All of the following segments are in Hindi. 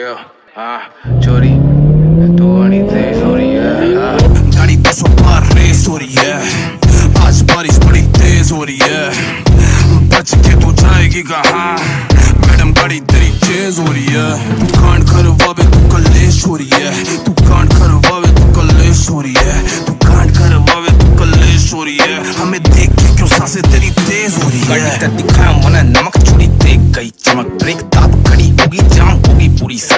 Yo, हाँ चोरी। तू बड़ी तेज हो रही है। हाँ। गाड़ी दो सौ पार रेस हो रही है। आज बारिश बड़ी तेज हो रही है। बच के तू जाएगी कहाँ? मैडम गाड़ी तेरी तेज हो रही है। तू कांड करवावे तू कलेश हो रही है। तू कांड करवावे तू कलेश हो रही है। तू कांड करवावे तू कलेश हो रही है। हमें देख के क्यों साँसें तेरी तेज हो रही है? गड़ी दिखाया मन नमक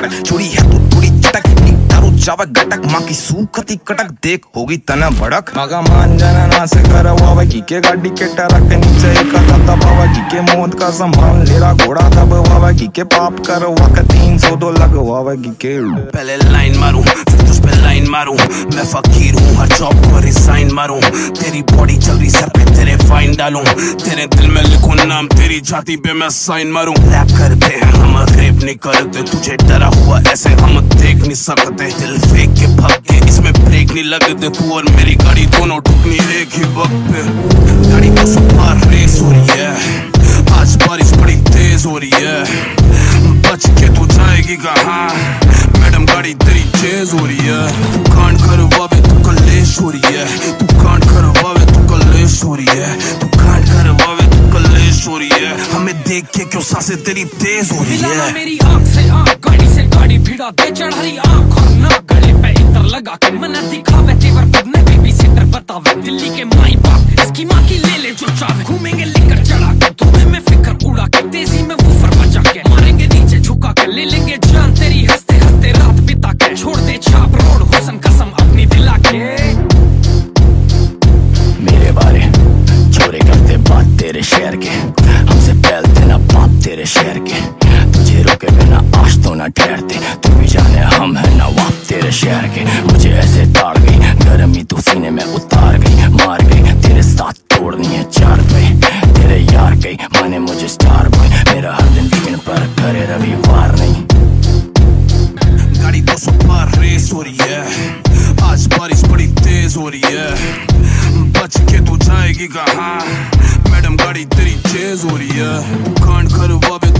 पूरी चोरी है तू थोड़ी चटक। तारू जावा गटक माँ की सूखती कटक। देख होगी तना भड़क। मगा मान जाना ना से कर वावा की के गाड़ी के टरक नीचे एक दादा बाबा की के मौत का संभाल लेरा घोड़ा दब वावा की के पाप कर वक तीन सौ दो लग वावा की। के पहले लाइन मारूं तुझ पे लाइन मारूं। मैं फकीर हूँ, हर जॉब पर रिजाइन मारूं। तेरी बॉडी चल रही सर पे तेरे फाइन डालूं। तेरे दिल में लिखूं नाम, तेरी छाती पे मैं साइन मारूं। रैप करते हैं, हम रेप नहीं करते। तुझे डरा हुआ, ऐसे हम देख नहीं सकते। दिल फेंक के भागते इसमें ब्रेक नहीं लगते। तू और मेरी गाड़ी दोनों ठुकनी एक ही वक्त पे। गाड़ी तो सुपर जाएगी कहाँ मैडम गाड़ी तेरी तेज हो रही है। तू कांड करवावे तू कलेश हो रही है। तू कांड करवावे तू कलेश हो रही है। तू कांड करवावे तू कलेश हो रही है। हमें देख के क्यों साँसें तेरी तेज हो रही है? मेरी आँख से आँख गाड़ी से गाड़ी भिड़ा दे चढ़ाई आँख और ना गले पे इतर लगा के। मन दिखावे तेवर खुद बेबी सिटर बतावे दिल्ली के माई बाप इसकी माँ की रोके बिना आज तो ना ठहरते। तू भी जाने हम है नवाब तेरे शहर के। मुझे ऐसे ताड़ गई गर्मी तू सीने में उतार गई, मार गई। तेरे साथ तोड़नी है चार पे, तेरे यार गई माने मुझे स्टार बॉय मेरा हर दिन वीकेंड पर करे रविवार नहीं। गाड़ी दो सौ पार रेस हो रही है। आज बारिश बड़ी तेज हो रही है। बच के तू जाएगी कहाँ? मैडम, गाड़ी तेरी तेज हो रही है। कांड करवावे